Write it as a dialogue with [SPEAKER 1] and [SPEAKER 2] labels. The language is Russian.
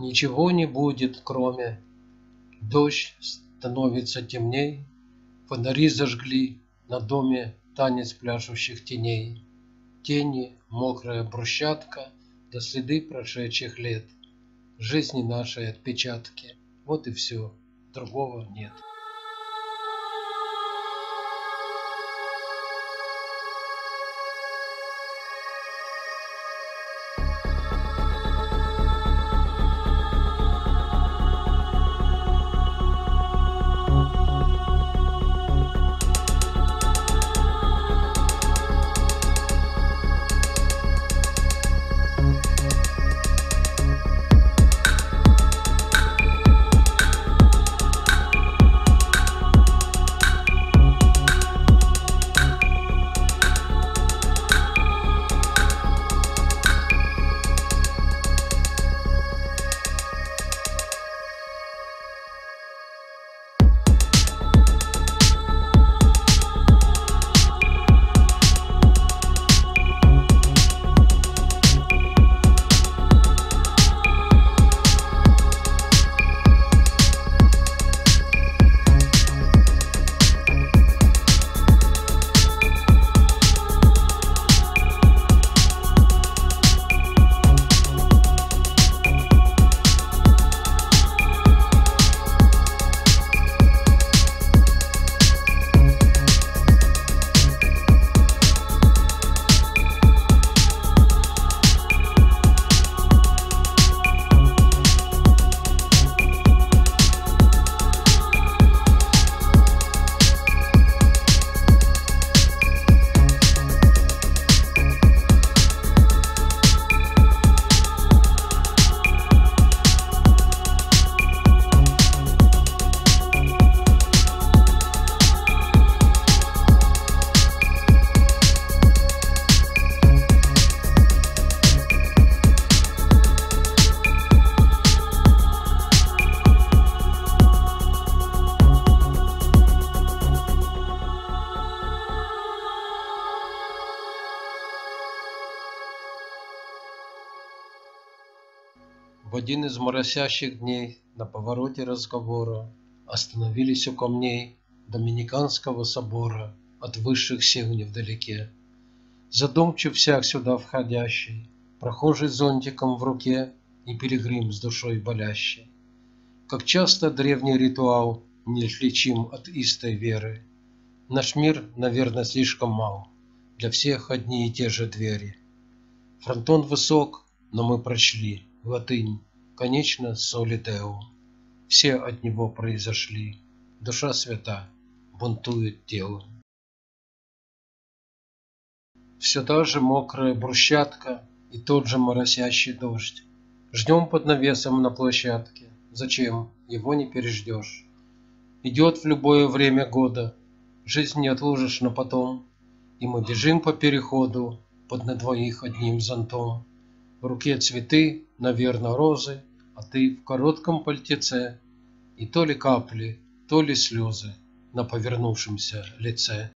[SPEAKER 1] Ничего не будет, кроме Дождь становится темней, Фонари зажгли на доме Танец пляшущих теней. Тени, мокрая брусчатка, Да следы прошедших лет, Жизни нашей отпечатки. Вот и все, другого нет. В один из моросящих дней на повороте разговора Остановились у камней Доминиканского собора От высших сил невдалеке. Задумчив всяк сюда входящий, Прохожий зонтиком в руке И пилигрим с душой болящий. Как часто древний ритуал Неотличим от истой веры. Наш мир, наверное, слишком мал, Для всех одни и те же двери. Фронтон высок, но мы прочли Латынь, конечно, соли Део. Все от него произошли. Душа свята, бунтует тело. Все та же мокрая брусчатка И тот же моросящий дождь. Ждем под навесом на площадке. Зачем? Его не переждешь. Идет в любое время года. Жизнь не отложишь на потом. И мы бежим по переходу Под на двоих одним зонтом. В руке цветы, наверное, розы, А ты в коротком пальтеце, И то ли капли, то ли слезы На повернувшемся лице.